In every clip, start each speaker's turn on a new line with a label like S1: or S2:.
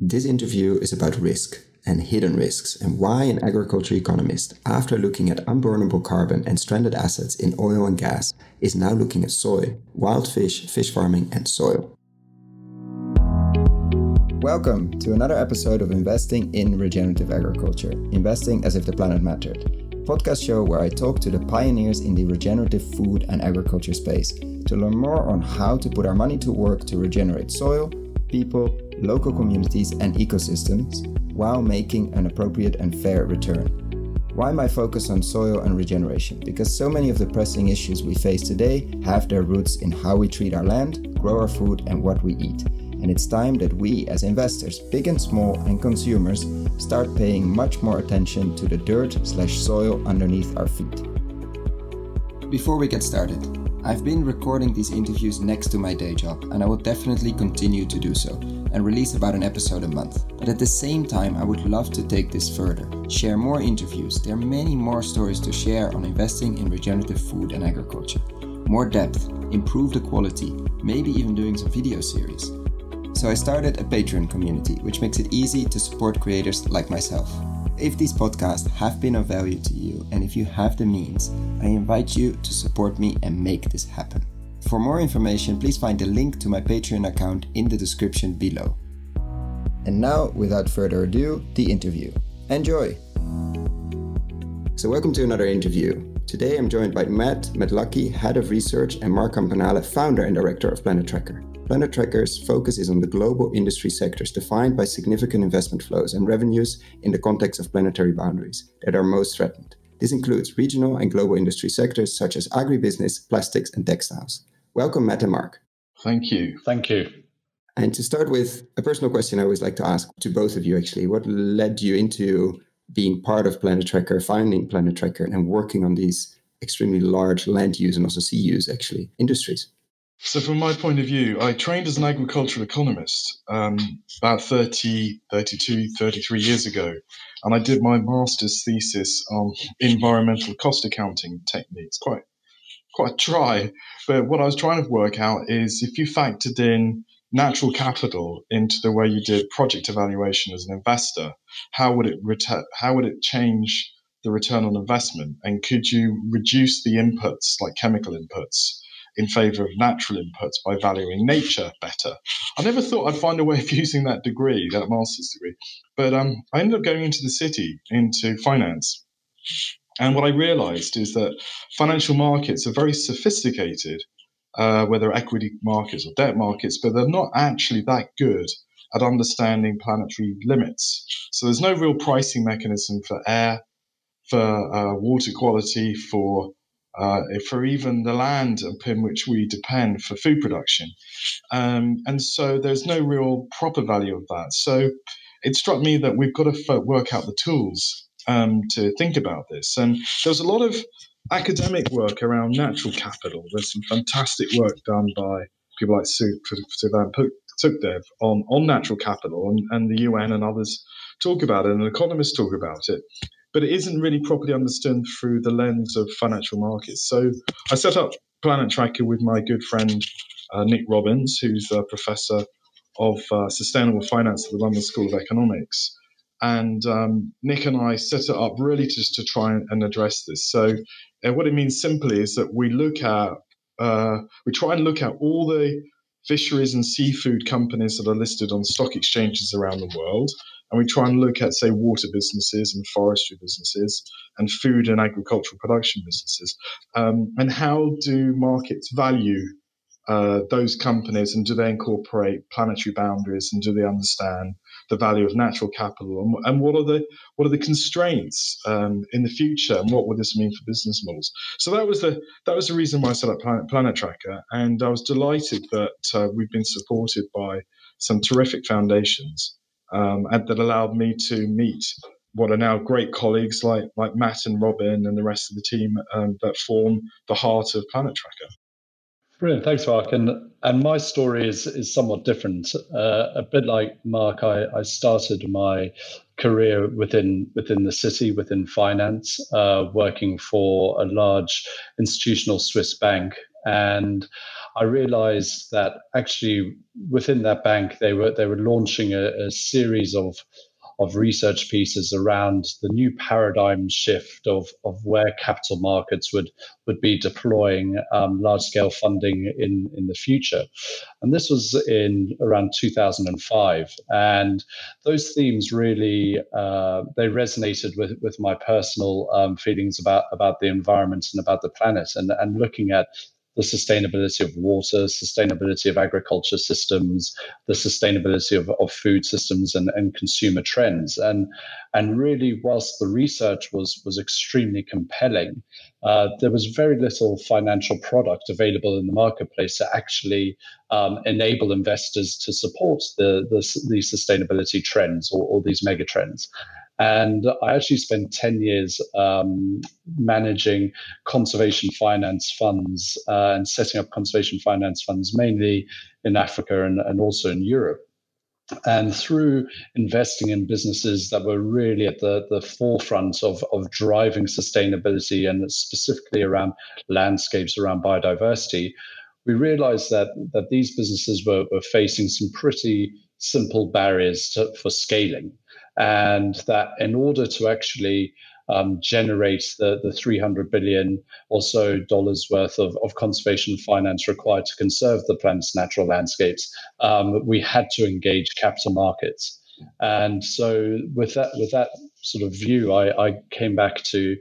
S1: This interview is about risk and hidden risks and why an agriculture economist, after looking at unburnable carbon and stranded assets in oil and gas, is now looking at soy, wild fish, fish farming, and soil. Welcome to another episode of Investing in Regenerative Agriculture, investing as if the planet mattered. Podcast show where I talk to the pioneers in the regenerative food and agriculture space to learn more on how to put our money to work to regenerate soil, people, local communities, and ecosystems while making an appropriate and fair return. Why my focus on soil and regeneration? Because so many of the pressing issues we face today have their roots in how we treat our land, grow our food, and what we eat. And it's time that we, as investors, big and small, and consumers, start paying much more attention to the dirt slash soil underneath our feet. Before we get started, I've been recording these interviews next to my day job, and I will definitely continue to do so and release about an episode a month. But at the same time, I would love to take this further, share more interviews. There are many more stories to share on investing in regenerative food and agriculture. More depth, improve the quality, maybe even doing some video series. So I started a Patreon community, which makes it easy to support creators like myself. If these podcasts have been of value to you, and if you have the means, I invite you to support me and make this happen. For more information, please find the link to my Patreon account in the description below. And now, without further ado, the interview. Enjoy! So, welcome to another interview. Today I'm joined by Matt McLuckie, Head of Research, and Mark Campanale, Founder and Director of Planet Tracker. Planet Tracker's focus is on the global industry sectors defined by significant investment flows and revenues in the context of planetary boundaries that are most threatened. This includes regional and global industry sectors such as agribusiness, plastics, and textiles. Welcome, Matt and Mark.
S2: Thank you.
S3: Thank you.
S1: And to start with, a personal question I always like to ask to both of you actually what led you into being part of Planet Tracker, finding Planet Tracker, and working on these extremely large land use and also sea use actually industries?
S2: So, from my point of view, I trained as an agricultural economist um, about 30, 32, 33 years ago. And I did my master's thesis on environmental cost accounting techniques. Quite, quite dry. But what I was trying to work out is if you factored in natural capital into the way you did project evaluation as an investor, how would it ret- how would it change the return on investment? And could you reduce the inputs, like chemical inputs? In favor of natural inputs by valuing nature better. I never thought I'd find a way of using that degree, that master's degree, but um, I ended up going into the city, into finance. And what I realized is that financial markets are very sophisticated, uh, whether equity markets or debt markets, but they're not actually that good at understanding planetary limits. So there's no real pricing mechanism for air, for uh, water quality, for uh, for even the land upon which we depend for food production. Um, and so there's no real proper value of that. So it struck me that we've got to work out the tools um, to think about this. And there's a lot of academic work around natural capital. There's some fantastic work done by people like Pavan Sukhdev on, on natural capital, and, and the UN and others talk about it, and economists talk about it but it isn't really properly understood through the lens of financial markets. So I set up Planet Tracker with my good friend uh, Nick Robins, who's a professor of uh, sustainable finance at the London School of Economics. And um, Nick and I set it up really just to try and address this. So, uh, what it means simply is that we look at, uh, we try and look at all the fisheries and seafood companies that are listed on stock exchanges around the world and we try and look at, say, water businesses and forestry businesses and food and agricultural production businesses. Um, and how do markets value uh, those companies and do they incorporate planetary boundaries and do they understand the value of natural capital and, and what are the what are the constraints um, in the future and what would this mean for business models so that was the that was the reason why I set up Planet, Planet Tracker and I was delighted that uh, we've been supported by some terrific foundations um, and that allowed me to meet what are now great colleagues like like Matt and Robin and the rest of the team um, that form the heart of Planet Tracker.
S3: Brilliant, thanks, Mark. And and my story is is somewhat different. Uh, a bit like Mark, I, I started my career within within the city, within finance, uh, working for a large institutional Swiss bank And I realized that actually within that bank, they were they were launching a, a series of of research pieces around the new paradigm shift of, of where capital markets would, would be deploying um, large scale funding in, in the future. And this was in around 2005. And those themes really, uh, they resonated with, with my personal um, feelings about, about the environment and about the planet and, and looking at the sustainability of water, sustainability of agriculture systems, the sustainability of, of food systems and, and consumer trends. And, and really, whilst the research was, was extremely compelling, uh, there was very little financial product available in the marketplace to actually um, enable investors to support the, the, the sustainability trends or, or these mega trends. And I actually spent 10 years um, managing conservation finance funds uh, and setting up conservation finance funds, mainly in Africa and, and also in Europe. And through investing in businesses that were really at the, the forefront of, of driving sustainability and specifically around landscapes, around biodiversity, we realized that, that these businesses were, were facing some pretty simple barriers to, for scaling and that in order to actually um, generate the, the 300 billion or so dollars worth of, of conservation finance required to conserve the planet's natural landscapes, um, we had to engage capital markets. And so, with that, with that sort of view, I, I came back to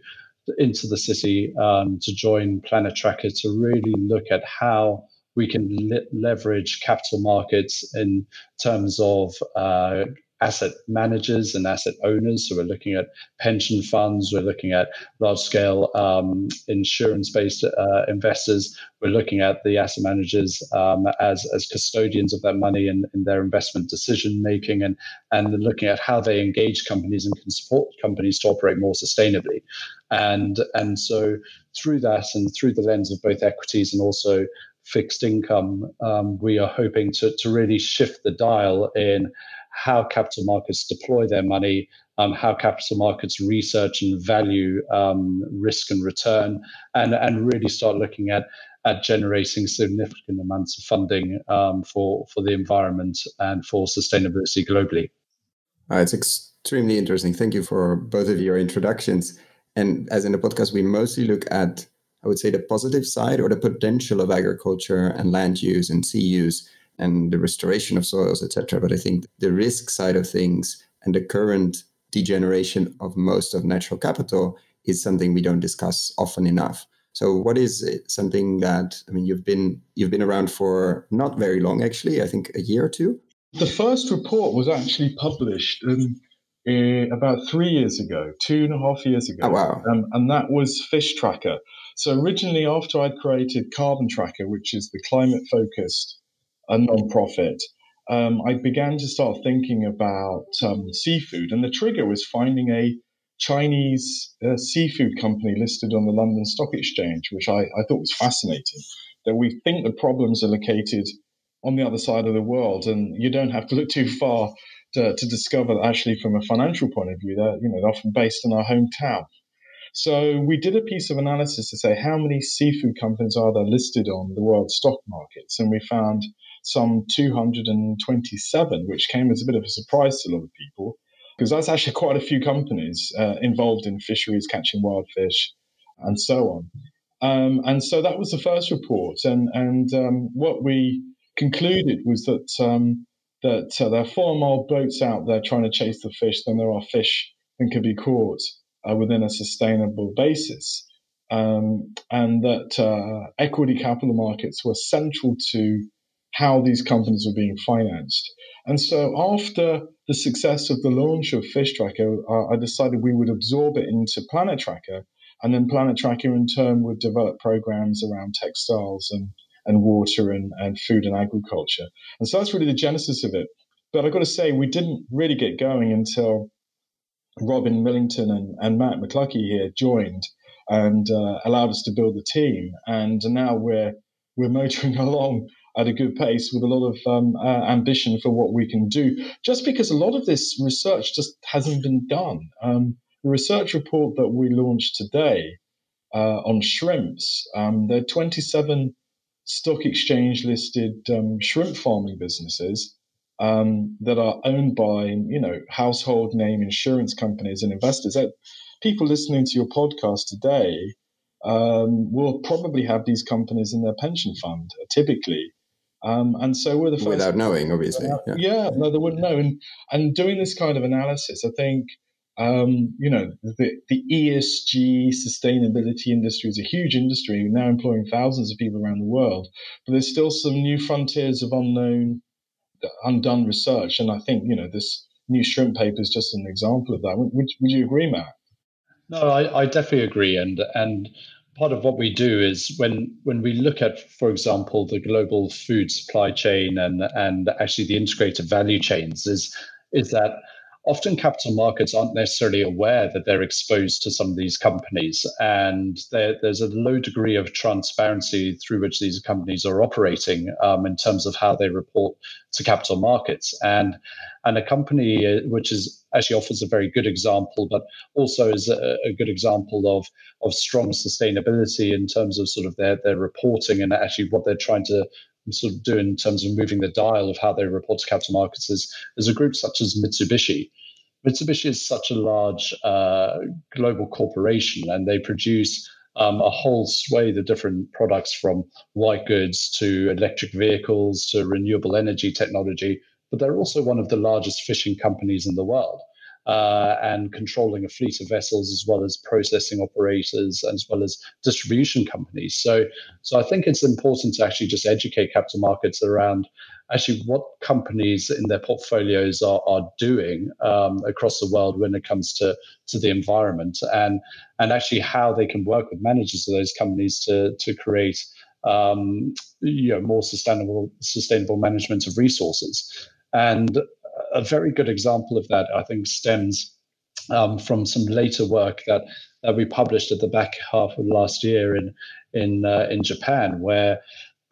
S3: into the city um, to join Planet Tracker to really look at how we can le- leverage capital markets in terms of uh, asset managers and asset owners. So we're looking at pension funds, we're looking at large scale um, insurance based uh, investors, we're looking at the asset managers um, as, as custodians of that money and in their investment decision making, and, and looking at how they engage companies and can support companies to operate more sustainably. And, and so through that and through the lens of both equities and also fixed income, um, we are hoping to, to really shift the dial in how capital markets deploy their money, um, how capital markets research and value um, risk and return, and, and really start looking at, at generating significant amounts of funding um, for, for the environment and for sustainability globally.
S1: Uh, it's extremely interesting. Thank you for both of your introductions. And as in the podcast, we mostly look at, I would say, the positive side or the potential of agriculture and land use and sea use and the restoration of soils, etc. But I think the risk side of things and the current degeneration of most of natural capital is something we don't discuss often enough. So, what is something that I mean? You've been you've been around for not very long, actually. I think a year or two.
S2: The first report was actually published in, in about three years ago, two and a half years ago.
S1: Oh, wow!
S2: Um, and that was Fish Tracker. So originally, after I'd created Carbon Tracker, which is the climate focused a non-profit, um, I began to start thinking about um, seafood, and the trigger was finding a Chinese uh, seafood company listed on the London Stock Exchange, which I, I thought was fascinating. That we think the problems are located on the other side of the world, and you don't have to look too far to, to discover that actually, from a financial point of view, they're you know they're often based in our hometown. So we did a piece of analysis to say how many seafood companies are there listed on the world stock markets, and we found some 227, which came as a bit of a surprise to a lot of people because that's actually quite a few companies uh, involved in fisheries, catching wild fish, and so on. Um, and so that was the first report, and and um, what we concluded was that um, that uh, there are far more boats out there trying to chase the fish than there are fish that can be caught uh, within a sustainable basis, um, and that uh, equity capital markets were central to how these companies were being financed. And so after the success of the launch of Fish Tracker, uh, I decided we would absorb it into Planet Tracker. And then Planet Tracker in turn would develop programs around textiles and, and water and, and food and agriculture. And so that's really the genesis of it. But I've got to say, we didn't really get going until Robin Millington and, and Matt McLuckie here joined and uh, allowed us to build the team. And now we're we're motoring along at a good pace with a lot of um, uh, ambition for what we can do, just because a lot of this research just hasn't been done. Um, the research report that we launched today uh, on shrimps, um, there are 27 stock exchange listed um, shrimp farming businesses um, that are owned by you know household name insurance companies and investors. That people listening to your podcast today um, will probably have these companies in their pension fund typically. Um, and so we're the first
S1: without knowing, obviously.
S2: Yeah. yeah, no, they wouldn't know. And and doing this kind of analysis, I think um, you know, the, the ESG sustainability industry is a huge industry, now employing thousands of people around the world. But there's still some new frontiers of unknown, undone research. And I think, you know, this new shrimp paper is just an example of that. Would, would, would you agree, Matt?
S3: No, I, I definitely agree. And, and part of what we do is when when we look at, for example, the global food supply chain and and actually the integrated value chains, is is that often capital markets aren't necessarily aware that they're exposed to some of these companies. And there's a low degree of transparency through which these companies are operating um, in terms of how they report to capital markets. And, and a company uh, which is actually offers a very good example, but also is a, a good example of, of strong sustainability in terms of sort of their, their reporting and actually what they're trying to sort of do in terms of moving the dial of how they report to capital markets is, is a group such as Mitsubishi. Mitsubishi is such a large uh, global corporation and they produce um, a whole swathe of different products from white goods to electric vehicles to renewable energy technology. But they're also one of the largest fishing companies in the world uh, and controlling a fleet of vessels as well as processing operators as well as distribution companies. So, so I think it's important to actually just educate capital markets around actually what companies in their portfolios are, are doing um, across the world when it comes to, to the environment and and actually how they can work with managers of those companies to to create um, you know more sustainable sustainable management of resources. And a very good example of that, I think, stems um, from some later work that, that we published at the back half of last year in in uh, in Japan, where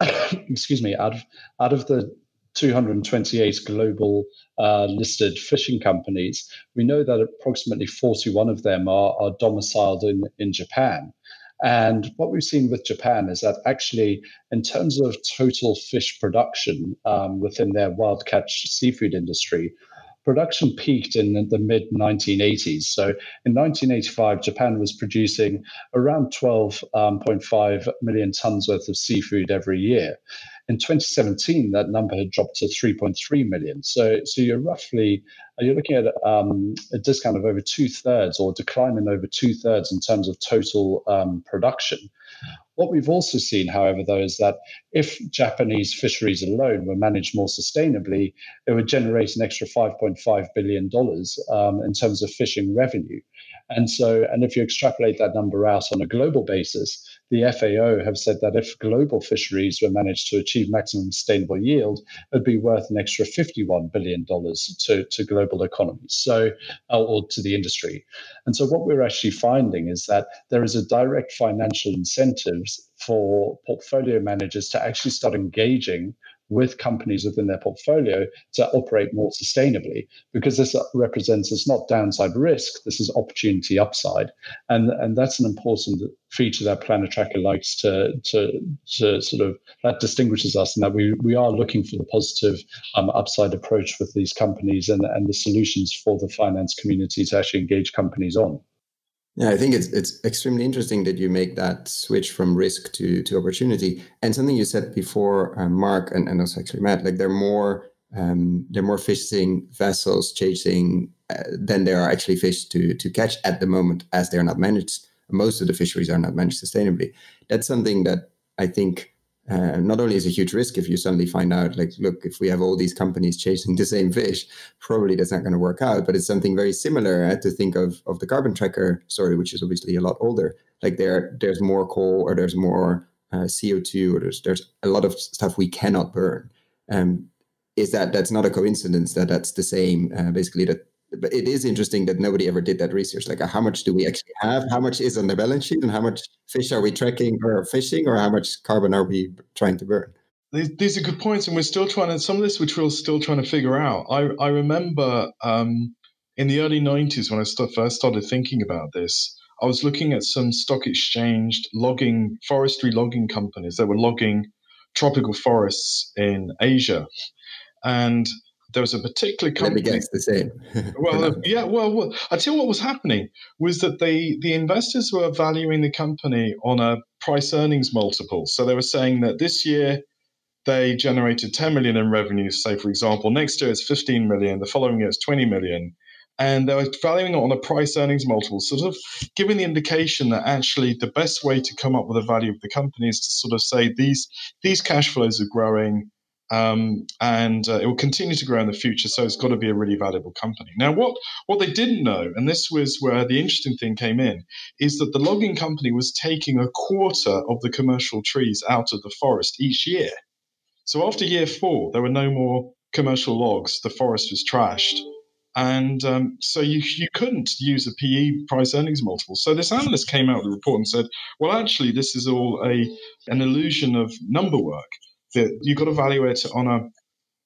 S3: excuse me, out of out of the 228 global uh, listed fishing companies, we know that approximately 41 of them are, are domiciled in, in Japan. And what we've seen with Japan is that actually, in terms of total fish production um, within their wild catch seafood industry, production peaked in the mid 1980s. So in 1985, Japan was producing around 12.5 um, million tons worth of seafood every year. In 2017, that number had dropped to 3.3 million. So, so you're roughly you're looking at um, a discount of over two thirds, or decline in over two thirds in terms of total um, production. What we've also seen, however, though, is that if Japanese fisheries alone were managed more sustainably, it would generate an extra $5.5 billion um, in terms of fishing revenue. And so, and if you extrapolate that number out on a global basis, the FAO have said that if global fisheries were managed to achieve maximum sustainable yield, it would be worth an extra $51 billion to, to global economies, so, uh, or to the industry. And so, what we're actually finding is that there is a direct financial incentives for portfolio managers to actually start engaging with companies within their portfolio to operate more sustainably because this represents it's not downside risk this is opportunity upside. And and that's an important feature that planet tracker likes to to to sort of that distinguishes us and that we we are looking for the positive um, upside approach with these companies and and the solutions for the finance community to actually engage companies on
S1: yeah, I think it's it's extremely interesting that you make that switch from risk to to opportunity. And something you said before, uh, Mark, and, and also actually Matt, like they're more um, they're more fishing vessels chasing uh, than there are actually fish to to catch at the moment, as they are not managed. Most of the fisheries are not managed sustainably. That's something that I think uh, not only is a huge risk if you suddenly find out like look if we have all these companies chasing the same fish probably that's not going to work out. But it's something very similar uh, to think of of the carbon tracker story which is obviously a lot older. Like there there's more coal or there's more uh, co2 or there's there's a lot of stuff we cannot burn. Um, is that that's not a coincidence that that's the same uh, basically that but it is interesting that nobody ever did that research. Like, how much do we actually have? How much is on the balance sheet, and how much fish are we tracking or fishing, or how much carbon are we trying to burn?
S2: These, are good points, and we're still trying to some of this, which we're still trying to figure out. I I remember um, in the early '90s when I st- first started thinking about this. I was looking at some stock exchanged logging, forestry logging companies that were logging tropical forests in Asia. And there was a particular company.
S1: Let me guess the same.
S2: well, uh, yeah, well, well, I tell you what was happening was that the the investors were valuing the company on a price earnings multiple. So they were saying that this year they generated 10 million in revenue, say for example, next year it's 15 million, the following year it's 20 million. And they were valuing it on a price earnings multiple, sort of giving the indication that actually the best way to come up with the value of the company is to sort of say these these cash flows are growing, um, and uh, it will continue to grow in the future. So it's got to be a really valuable company. Now, what what they didn't know, and this was where the interesting thing came in, is that the logging company was taking a quarter of the commercial trees out of the forest each year. So after year four, there were no more commercial logs. The forest was trashed. And um, so you, you couldn't use a PE price earnings multiple. So this analyst came out with a report and said, well, actually, this is all a an illusion of number work that you've got to evaluate it on a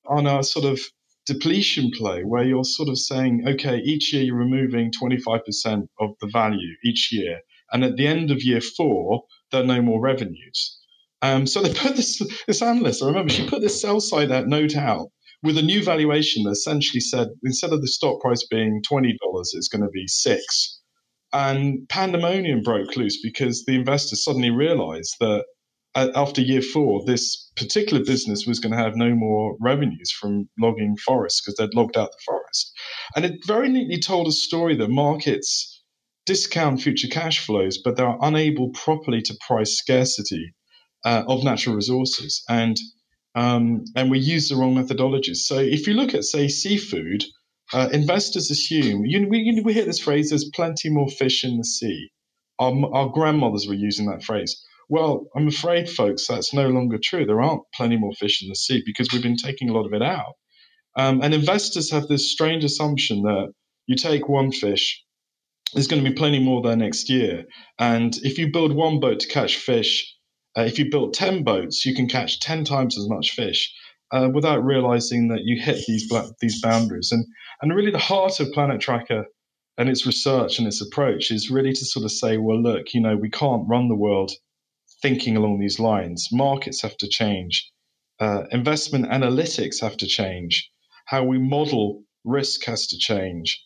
S2: on a sort of depletion play where you're sort of saying, okay, each year you're removing 25% of the value each year. And at the end of year four, there are no more revenues. Um, so they put this, this analyst, I remember she put this sell side out note out with a new valuation that essentially said instead of the stock price being $20, it's going to be six. And pandemonium broke loose because the investors suddenly realized that after year four, this particular business was going to have no more revenues from logging forests because they'd logged out the forest. And it very neatly told a story that markets discount future cash flows, but they're unable properly to price scarcity uh, of natural resources. And um, and we use the wrong methodologies. So if you look at, say, seafood, uh, investors assume you, we, you, we hear this phrase: "There's plenty more fish in the sea." Our, our grandmothers were using that phrase. Well, I'm afraid, folks, that's no longer true. There aren't plenty more fish in the sea because we've been taking a lot of it out. Um, and investors have this strange assumption that you take one fish, there's going to be plenty more there next year. And if you build one boat to catch fish, uh, if you build 10 boats, you can catch 10 times as much fish uh, without realizing that you hit these, these boundaries. And, and really, the heart of Planet Tracker and its research and its approach is really to sort of say, well, look, you know, we can't run the world thinking along these lines. Markets have to change. Uh, investment analytics have to change. How we model risk has to change.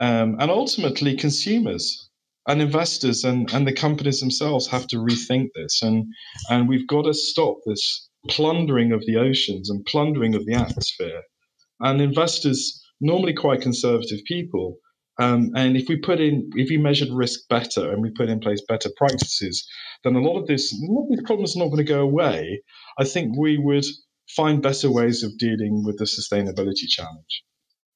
S2: Um, and ultimately, consumers and investors and, and the companies themselves have to rethink this. And, and we've got to stop this plundering of the oceans and plundering of the atmosphere. And investors, normally quite conservative people, um, and if we put in, if we measured risk better and we put in place better practices, then a lot of this, a lot of these problems are not going to go away. I think we would find better ways of dealing with the sustainability challenge.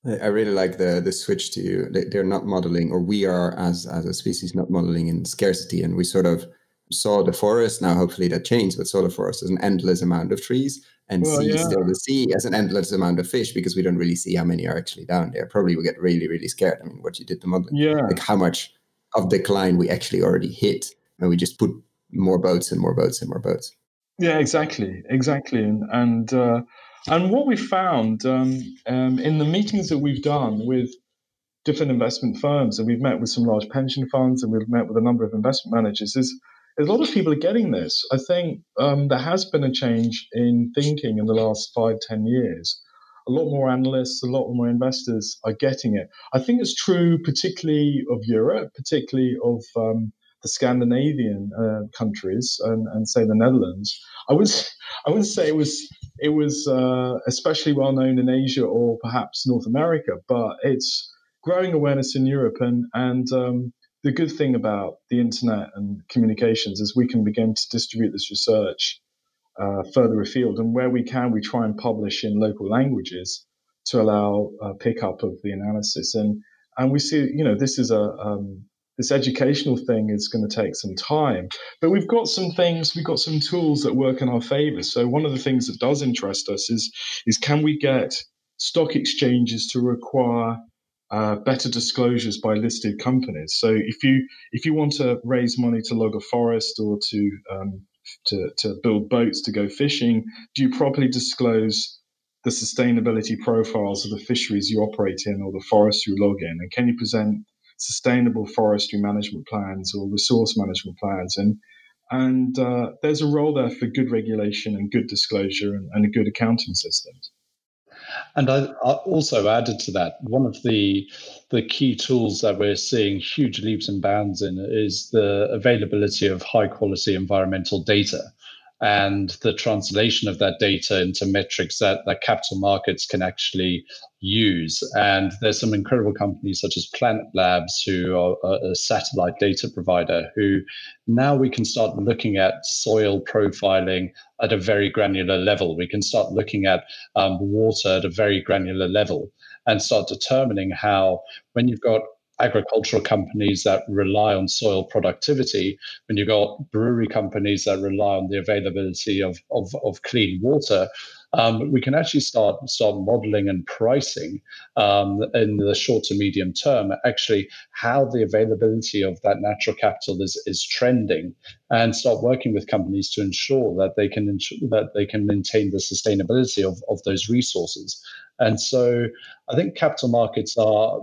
S1: I really like the the switch to you. they're not modeling, or we are as as a species not modeling in scarcity, and we sort of saw the forest. Now, hopefully, that changed, but saw the forest as an endless amount of trees, and well, see yeah. still the sea as an endless amount of fish because we don't really see how many are actually down there. Probably we get really really scared. I mean, what you did the modeling,
S2: yeah,
S1: like how much of decline we actually already hit, and we just put more boats and more boats and more boats.
S2: Yeah, exactly, exactly, and and uh, and what we found um, um, in the meetings that we've done with different investment firms, and we've met with some large pension funds, and we've met with a number of investment managers, is a lot of people are getting this. I think um, there has been a change in thinking in the last five, ten years. A lot more analysts, a lot more investors are getting it. I think it's true, particularly of Europe, particularly of um, the Scandinavian uh, countries and, and say the Netherlands. I would I wouldn't say it was it was uh, especially well known in Asia or perhaps North America, but it's growing awareness in Europe and and um, the good thing about the internet and communications is we can begin to distribute this research uh, further afield, and where we can, we try and publish in local languages to allow uh, pickup of the analysis. And and we see, you know, this is a um, this educational thing is going to take some time. But we've got some things, we've got some tools that work in our favor. So one of the things that does interest us is is can we get stock exchanges to require uh, better disclosures by listed companies. So if you if you want to raise money to log a forest or to um, to, to build boats to go fishing, do you properly disclose the sustainability profiles of the fisheries you operate in or the forests you log in? And can you present sustainable forestry management plans or resource management plans. And And uh, there's a role there for good regulation and good disclosure and, and a good accounting system.
S3: And I, I, also added to that one of the the key tools that we're seeing huge leaps and bounds in is the availability of high quality environmental data and the translation of that data into metrics that, that capital markets can actually use. And there's some incredible companies such as Planet Labs, who are a satellite data provider, who now we can start looking at soil profiling at a very granular level. We can start looking at um, water at a very granular level and start determining how, when you've got agricultural companies that rely on soil productivity, when you've got brewery companies that rely on the availability of, of, of clean water, um, we can actually start start modeling and pricing um, in the short to medium term actually how the availability of that natural capital is is trending and start working with companies to ensure that they can ensure that they can maintain the sustainability of, of those resources and so I think capital markets are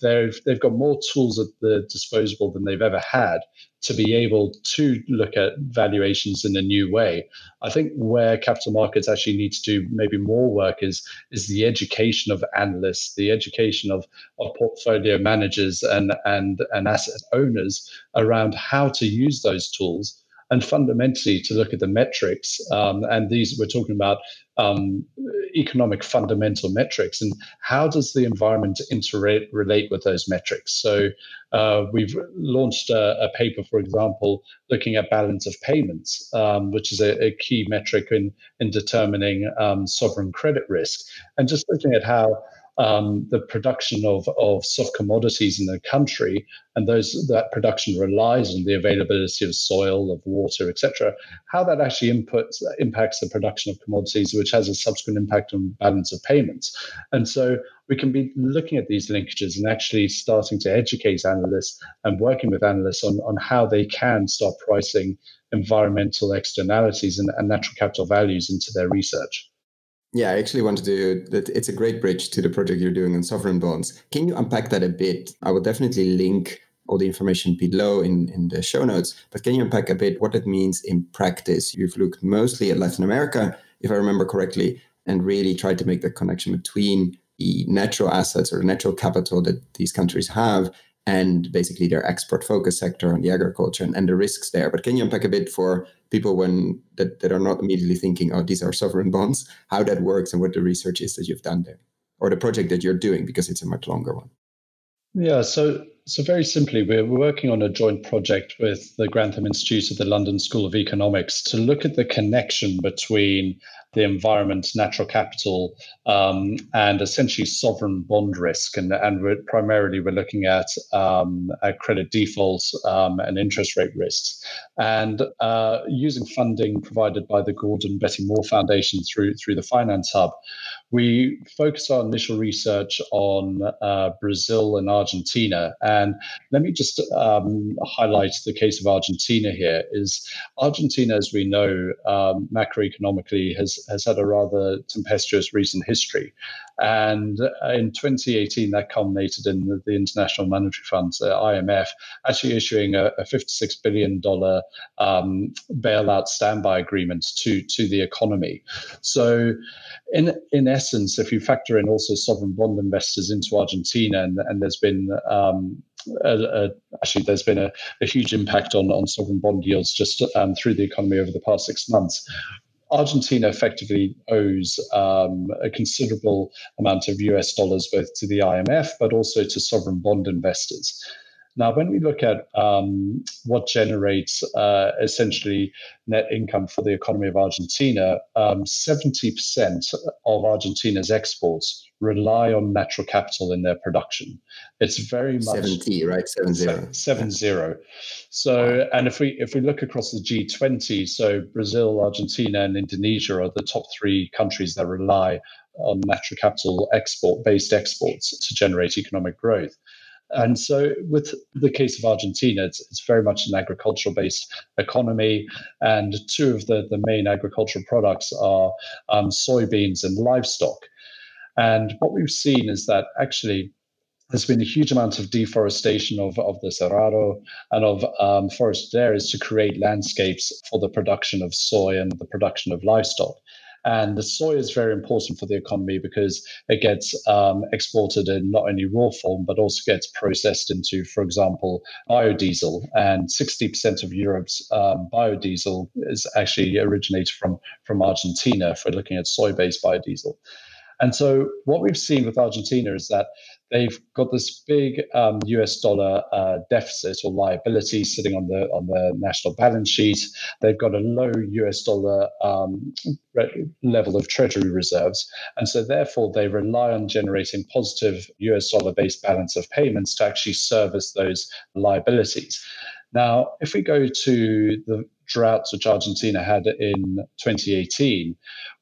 S3: they've they've got more tools at the disposal than they've ever had to be able to look at valuations in a new way. I think where capital markets actually need to do maybe more work is is the education of analysts, the education of, of portfolio managers and and and asset owners around how to use those tools and fundamentally to look at the metrics. Um, and these we're talking about um, economic fundamental metrics and how does the environment interrelate with those metrics. So uh, we've launched a, a, paper, for example, looking at balance of payments, um, which is a, a, key metric in in determining um, sovereign credit risk, and just looking at how um, the production of, of soft commodities in the country, and those that production relies on the availability of soil, of water, etc. How that actually inputs impacts the production of commodities, which has a subsequent impact on balance of payments. And so we can be looking at these linkages and actually starting to educate analysts and working with analysts on, on how they can start pricing environmental externalities and, and natural capital values into their research.
S1: Yeah, I actually wanted to. That it's a great bridge to the project you're doing on sovereign bonds. Can you unpack that a bit? I will definitely link all the information below in, in the show notes. But can you unpack a bit what it means in practice? You've looked mostly at Latin America, if I remember correctly, and really tried to make the connection between the natural assets or natural capital that these countries have and basically their export focus sector on the agriculture and, and the risks there. But can you unpack a bit for people when that, that are not immediately thinking, oh, these are sovereign bonds, how that works and what the research is that you've done there, or the project that you're doing because it's a much longer one.
S3: Yeah, so so very simply, we're working on a joint project with the Grantham Institute of the London School of Economics to look at the connection between the environment, natural capital, um, and essentially sovereign bond risk. And, and we're, primarily, we're looking at, um, at credit defaults um, and interest rate risks. And uh, using funding provided by the Gordon Betty Moore Foundation through, through the Finance Hub, we focused our initial research on uh, Brazil and Argentina. And let me just um, highlight the case of Argentina here. Is Argentina, as we know, um, macroeconomically has has had a rather tempestuous recent history. And in 2018, that culminated in the, the International Monetary Fund, uh, IMF, actually issuing a, a $56 billion um, bailout standby agreement to, to the economy. So, in, in essence, if you factor in also sovereign bond investors into Argentina, and, and there's been um, a, a, actually there's been a, a, huge impact on, on sovereign bond yields just um, through the economy over the past six months. Argentina effectively owes um, a considerable amount of US dollars both to the IMF but also to sovereign bond investors. Now, when we look at um, what generates uh, essentially net income for the economy of Argentina, um, 70% of Argentina's exports rely on natural capital in their production. It's very much
S1: 70, right? Seven zero.
S3: Seven zero. So, and if we if we look across the G20, so Brazil, Argentina, and Indonesia are the top three countries that rely on natural capital export based exports to generate economic growth. And so, with the case of Argentina, it's, it's very much an agricultural based economy. And two of the, the main agricultural products are um, soybeans and livestock. And what we've seen is that actually there's been a huge amount of deforestation of, of the Cerrado and of um, forested areas to create landscapes for the production of soy and the production of livestock. And the soy is very important for the economy because it gets um, exported in not only raw form, but also gets processed into, for example, biodiesel. And 60% of Europe's um, biodiesel is actually originated from, from Argentina if we're looking at soy based biodiesel. And so what we've seen with Argentina is that they've got this big um, US dollar uh, deficit or liability sitting on the on the national balance sheet. They've got a low US dollar um, level of treasury reserves, and so therefore they rely on generating positive US dollar based balance of payments to actually service those liabilities. Now, if we go to the droughts which Argentina had in 2018,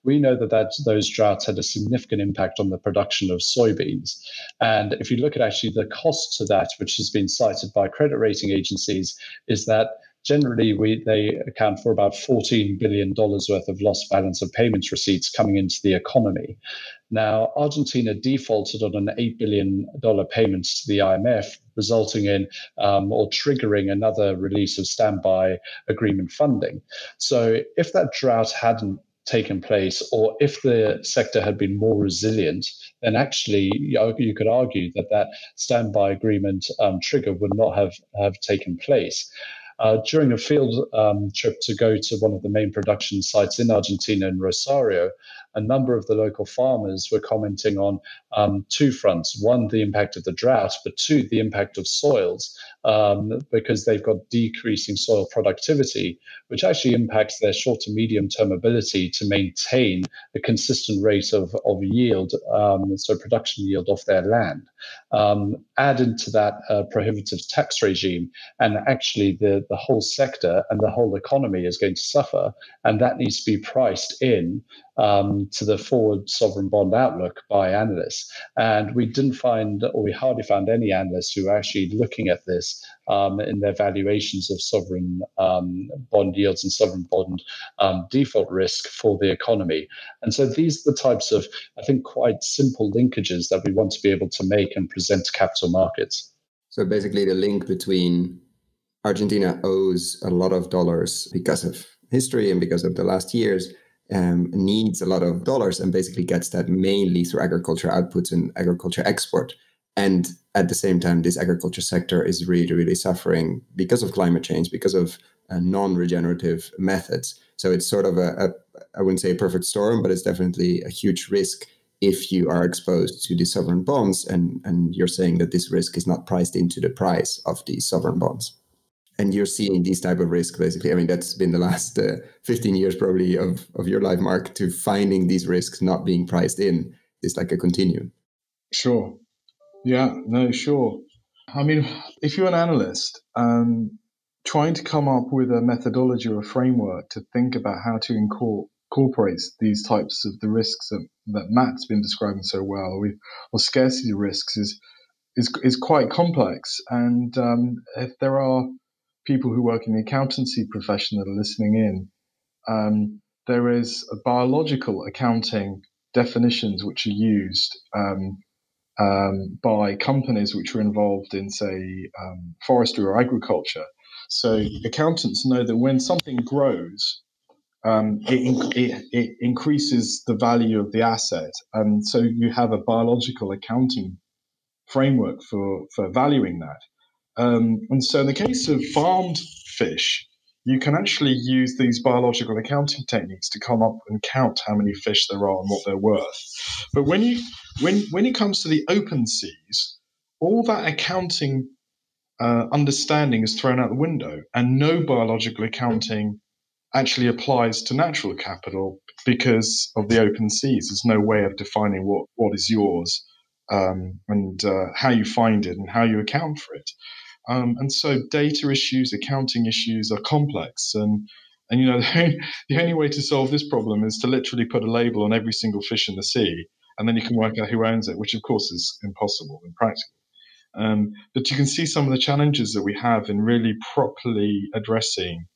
S3: we know that, that those droughts had a significant impact on the production of soybeans. And if you look at actually the cost to that, which has been cited by credit rating agencies, is that generally we, they account for about $14 billion worth of lost balance of payments receipts coming into the economy. Now, Argentina defaulted on an $8 billion payment to the IMF, resulting in um, or triggering another release of standby agreement funding. So, if that drought hadn't taken place, or if the sector had been more resilient, then actually you could argue that that standby agreement um, trigger would not have, have taken place. Uh, during a field um, trip to go to one of the main production sites in Argentina, in Rosario, a number of the local farmers were commenting on um, two fronts. One, the impact of the drought, but two, the impact of soils, um, because they've got decreasing soil productivity, which actually impacts their short to medium term ability to maintain a consistent rate of, of yield, um, so production yield off their land. Um, add into that a prohibitive tax regime, and actually the, the whole sector and the whole economy is going to suffer, and that needs to be priced in um, to the forward sovereign bond outlook by analysts. And we didn't find, or we hardly found any analysts who are actually looking at this um, in their valuations of sovereign um, bond yields and sovereign bond um, default risk for the economy. And so these are the types of, I think, quite simple linkages that we want to be able to make and present to capital markets.
S1: So basically, the link between Argentina owes a lot of dollars because of history and because of the last years um, needs a lot of dollars and basically gets that mainly through agriculture outputs and agriculture export. And at the same time, this agriculture sector is really, really suffering because of climate change, because of uh, non regenerative methods. So it's sort of a, a, I wouldn't say a perfect storm, but it's definitely a huge risk if you are exposed to these sovereign bonds. And, and you're saying that this risk is not priced into the price of these sovereign bonds and you're seeing these type of risks basically. I mean that's been the last uh, 15 years probably of, of your life mark to finding these risks not being priced in. Is like a continuum.
S2: Sure. Yeah no sure. I mean if you're an analyst um, trying to come up with a methodology or a framework to think about how to incorporate these types of the risks that, that matt's been describing so well or, or scarcity risks is is, is quite complex. And um, if there are people who work in the accountancy profession that are listening in, um, there is biological accounting definitions which are used um, um, by companies which are involved in, say, um, forestry or agriculture. So accountants know that when something grows, um, it, it, it, increases the value of the asset. And so you have a biological accounting framework for, for valuing that. Um, and so, in the case of farmed fish, you can actually use these biological accounting techniques to come up and count how many fish there are and what they're worth. But when you when when it comes to the open seas, all that accounting uh, understanding is thrown out the window, and no biological accounting actually applies to natural capital because of the open seas. There's no way of defining what what is yours um, and uh, how you find it and how you account for it. Um, and so data issues, accounting issues are complex. And, and you know, the only way to solve this problem is to literally put a label on every single fish in the sea, and then you can work out who owns it, which of course is impossible and practical. Um, but you can see some of the challenges that we have in really properly addressing,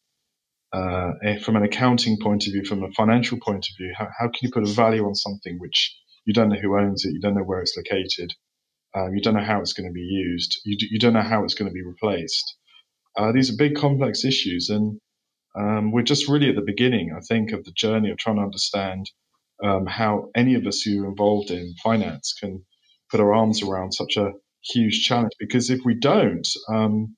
S2: uh, eh, from an accounting point of view, from a financial point of view, how, how can you put a value on something which you don't know who owns it, you don't know where it's located, Um, you don't know how it's going to be used. You, do, you don't know how it's going to be replaced. Uh, these are big, complex issues, and um, we're just really at the beginning, I think, of the journey of trying to understand um, how any of us who are involved in finance can put our arms around such a huge challenge. Because if we don't, um,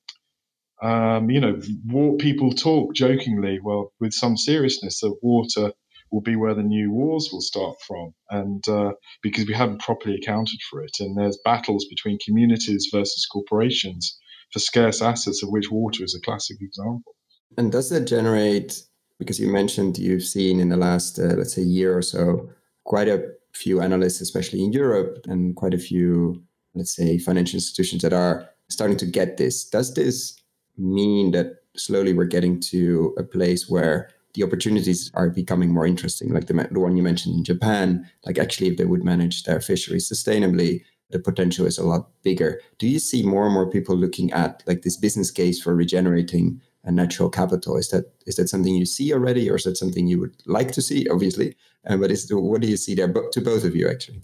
S2: um, you know, war, people talk jokingly, well, with some seriousness, that water will be where the new wars will start from, and uh, because we haven't properly accounted for it, and there's battles between communities versus corporations for scarce assets, of which water is a classic example.
S1: And does that generate? Because you mentioned you've seen in the last, uh, let's say, year or so, quite a few analysts, especially in Europe, and quite a few, let's say, financial institutions that are starting to get this. Does this mean that slowly we're getting to a place where the opportunities are becoming more interesting, like the, the one you mentioned in Japan. Like, actually, if they would manage their fisheries sustainably, the potential is a lot bigger. Do you see more and more people looking at like this business case for regenerating a natural capital? Is that is that something you see already, or is that something you would like to see? Obviously, um, but is what do you see there? But to both of you, actually.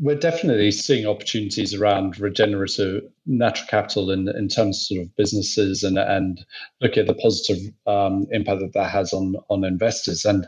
S3: We're definitely seeing opportunities around regenerative natural capital in, in terms of, sort of businesses and and look at the positive um, impact that that has on on investors. And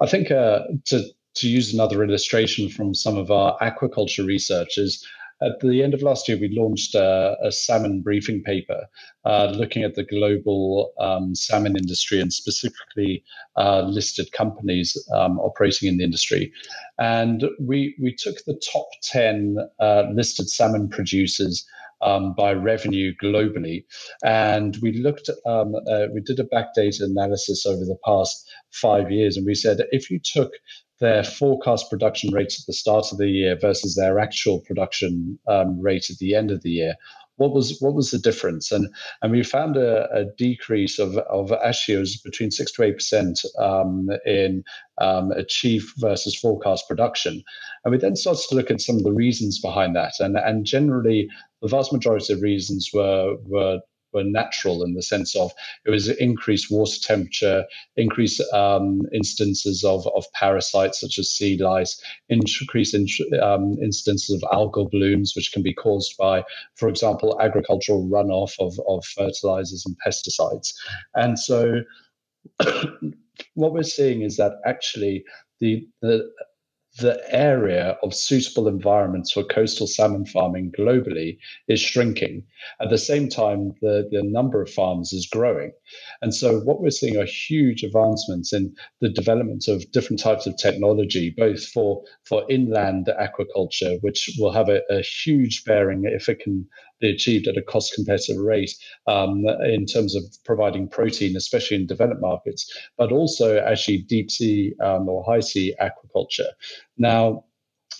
S3: I think uh, to to use another illustration from some of our aquaculture research is at the end of last year, we launched a, a salmon briefing paper uh, looking at the global um, salmon industry and specifically uh, listed companies um, operating in the industry. And we, we took the top 10 uh, listed salmon producers. Um, by revenue globally. And we looked, um, uh, we did a backdata analysis over the past five years, and we said if you took their forecast production rates at the start of the year versus their actual production um, rate at the end of the year. What was what was the difference? And and we found a, a decrease of of actually it was between six to eight percent um, in um, achieved versus forecast production. And we then started to look at some of the reasons behind that. And and generally the vast majority of reasons were were were natural in the sense of it was increased water temperature, increased um, instances of, of parasites such as sea lice, increased in, um, instances of algal blooms, which can be caused by, for example, agricultural runoff of, of fertilizers and pesticides. And so what we're seeing is that actually the, the the area of suitable environments for coastal salmon farming globally is shrinking. At the same time, the, the number of farms is growing. And so, what we're seeing are huge advancements in the development of different types of technology, both for, for inland aquaculture, which will have a, a huge bearing if it can be achieved at a cost competitive rate um, in terms of providing protein, especially in developed markets, but also actually deep sea um, or high sea aquaculture. Now,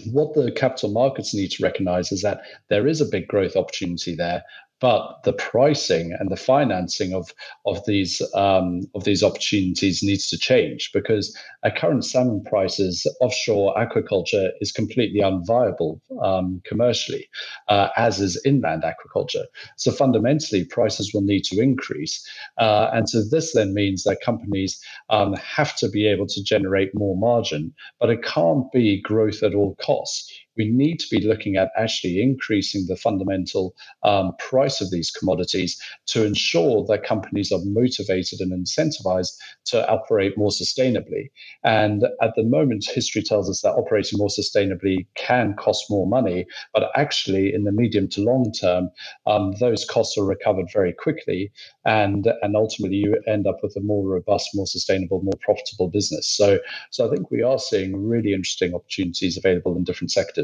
S3: what the capital markets need to recognize is that there is a big growth opportunity there, but the pricing and the financing of of these um, of these opportunities needs to change because at current salmon prices, offshore aquaculture is completely unviable um, commercially, uh, as is inland aquaculture. So fundamentally, prices will need to increase, uh, and so this then means that companies um, have to be able to generate more margin, but it can't be growth at all costs we need to be looking at actually increasing the fundamental um, price of these commodities to ensure that companies are motivated and incentivized to operate more sustainably. And at the moment, history tells us that operating more sustainably can cost more money, but actually, in the medium to long term, um, those costs are recovered very quickly, and and ultimately you end up with a more robust, more sustainable, more profitable business. So, so I think we are seeing really interesting opportunities available in different sectors.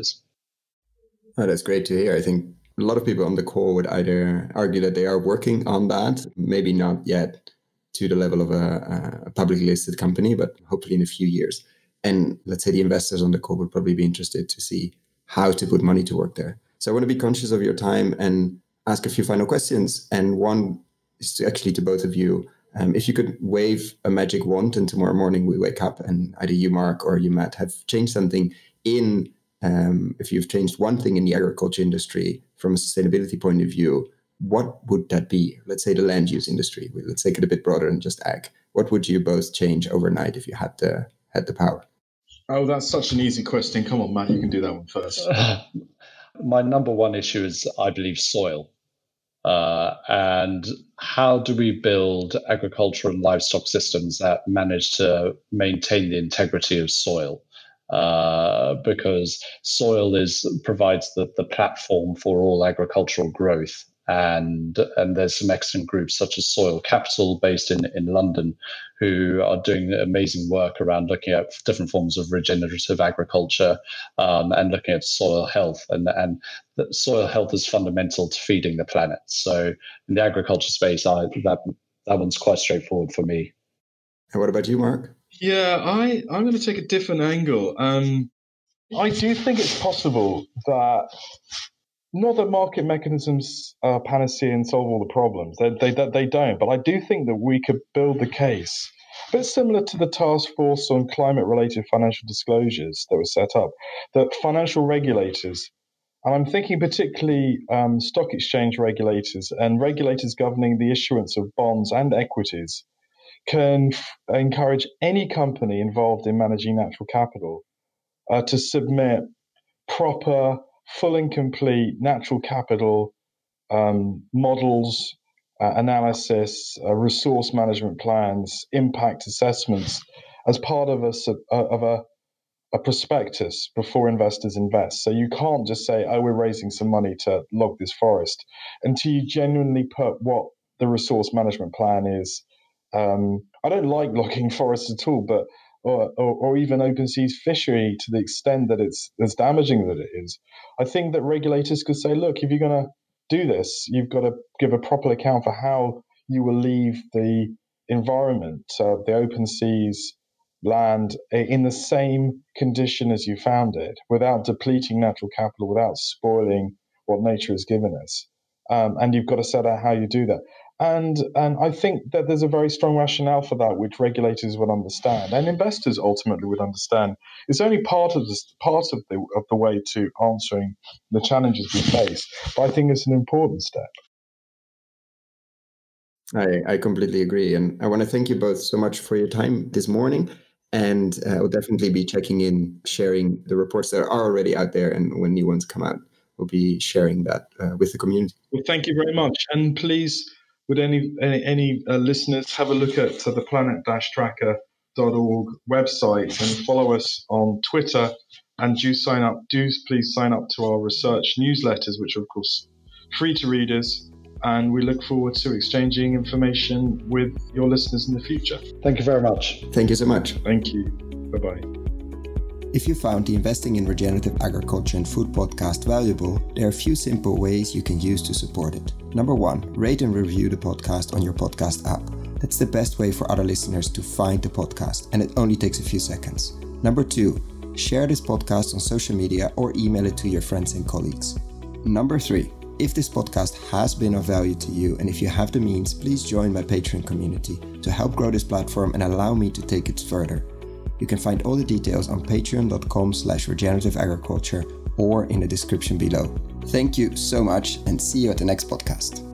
S1: That's great to hear. I think a lot of people on the call would either argue that they are working on that, maybe not yet to the level of a, a publicly listed company, but hopefully in a few years. And let's say the investors on the call would probably be interested to see how to put money to work there. So I want to be conscious of your time and ask a few final questions. And one is to actually to both of you. Um, if you could wave a magic wand and tomorrow morning we wake up and either you, Mark, or you, Matt, have changed something in um, if you've changed one thing in the agriculture industry from a sustainability point of view, what would that be? Let's say the land use industry. Let's take it a bit broader than just ag. What would you both change overnight if you had the had the power?
S2: Oh, that's such an easy question. Come on, Matt, you can do that one first.
S3: My number one issue is, I believe, soil. Uh, and how do we build agricultural and livestock systems that manage to maintain the integrity of soil? Uh, because soil is provides the, the platform for all agricultural growth. And and there's some excellent groups such as Soil Capital based in in London who are doing amazing work around looking at different forms of regenerative agriculture um, and looking at soil health. And and soil health is fundamental to feeding the planet. So in the agriculture space I, that that one's quite straightforward for me.
S1: And what about you mark
S2: yeah i i'm going to take a different angle um I do think it's possible that not that market mechanisms are panacea and solve all the problems. They, they, they don't. But I do think that we could build the case, a bit similar to the task force on climate related financial disclosures that was set up, that financial regulators, and I'm thinking particularly um, stock exchange regulators and regulators governing the issuance of bonds and equities, can f- encourage any company involved in managing natural capital uh, to submit proper full and complete natural capital um, models, uh, analysis, uh, resource management plans, impact assessments as part of a uh, of a, a prospectus before investors invest. So you can't just say, "Oh, we're raising some money to log this forest," until you genuinely put what the resource management plan is. Um, I don't like logging forests at all, but or, or, or, even open seas fishery to the extent that it's as damaging that it is. I think that regulators could say, look, if you're going to do this, you've got to give a proper account for how you will leave the environment, uh, the open seas, land in the same condition as you found it, without depleting natural capital, without spoiling what nature has given us. Um, and you've got to set out how you do that. And and I think that there's a very strong rationale for that, which regulators would understand, and investors ultimately would understand. It's only part of this part of the of the way to answering the challenges we face, but I think it's an important step.
S1: I, I completely agree. And I want to thank you both so much for your time this morning. And uh, I will definitely be checking in, sharing the reports that are already out there. And when new ones come out, we'll be sharing that uh, with the community.
S2: Well, thank you very much. And please would any any, any uh, listeners have a look at uh, the planet-tracker.org website and follow us on Twitter and do sign up. Do please sign up to our research newsletters, which are of course free to readers. And we look forward to exchanging information with your listeners in the future.
S3: Thank you very much.
S1: Thank you so much.
S2: Thank you. Bye bye.
S1: If you found the Investing in Regenerative Agriculture and Food podcast valuable, there are a few simple ways you can use to support it. Number one, rate and review the podcast on your podcast app. That's the best way for other listeners to find the podcast, and it only takes a few seconds. Number two, share this podcast on social media or email it to your friends and colleagues. Number three, if this podcast has been of value to you and if you have the means, please join my Patreon community to help grow this platform and allow me to take it further. You can find all the details on patreon.com slash regenerative agriculture or in the description below. Thank you so much and see you at the next podcast.